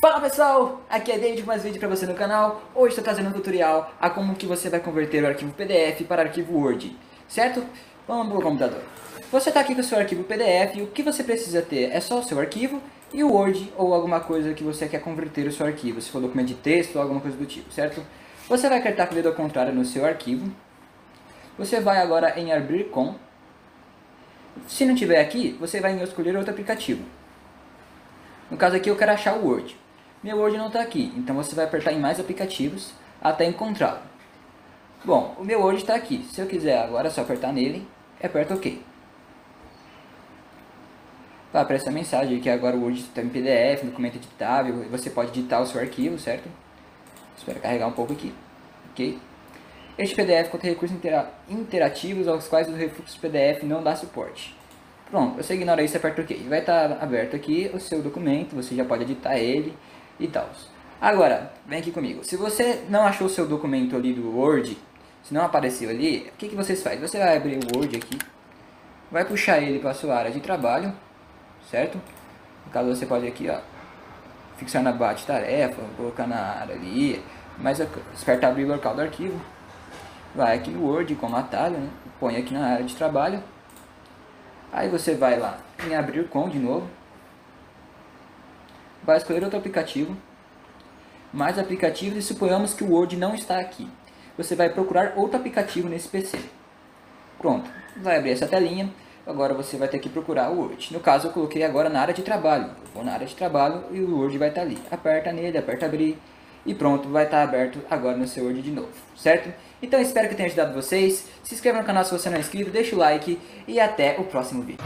Fala pessoal, aqui é David com mais vídeo para você no canal. Hoje estou trazendo um tutorial a como que você vai converter o arquivo PDF para arquivo Word, certo? Vamos para o computador. Você está aqui com o seu arquivo PDF e o que você precisa ter é só o seu arquivo e o Word ou alguma coisa que você quer converter o seu arquivo, se for documento de texto ou alguma coisa do tipo, certo? Você vai apertar com o dedo ao contrário no seu arquivo você vai agora em abrir com. Se não tiver aqui, você vai escolher outro aplicativo. No caso aqui eu quero achar o Word. Meu Word não está aqui, então você vai apertar em mais aplicativos até encontrá-lo. Bom, o meu Word está aqui. Se eu quiser agora é só apertar nele aperta OK. Vai aparecer a mensagem que agora o Word está em PDF, documento editável, você pode editar o seu arquivo, certo? Espero carregar um pouco aqui. Ok? Este PDF contém recursos intera interativos aos quais o Refluxo PDF não dá suporte. Pronto, você ignora isso e aperta OK. Vai estar aberto aqui o seu documento, você já pode editar ele e tal. Agora, vem aqui comigo. Se você não achou o seu documento ali do Word, se não apareceu ali, o que, que vocês fazem? Você vai abrir o Word aqui, vai puxar ele para a sua área de trabalho, certo? No caso, você pode aqui, ó, fixar na bate tarefa, colocar na área ali, mas apertar abrir o local do arquivo. Vai aqui no Word como atalho, né? põe aqui na área de trabalho, Aí você vai lá em abrir com de novo. Vai escolher outro aplicativo. Mais aplicativos e suponhamos que o Word não está aqui. Você vai procurar outro aplicativo nesse PC. Pronto, vai abrir essa telinha. Agora você vai ter que procurar o Word. No caso eu coloquei agora na área de trabalho. Vou na área de trabalho e o Word vai estar ali. Aperta nele, aperta abrir e pronto, vai estar aberto agora no seu Word de novo, certo? Então espero que tenha ajudado vocês, se inscreva no canal se você não é inscrito, deixa o like e até o próximo vídeo.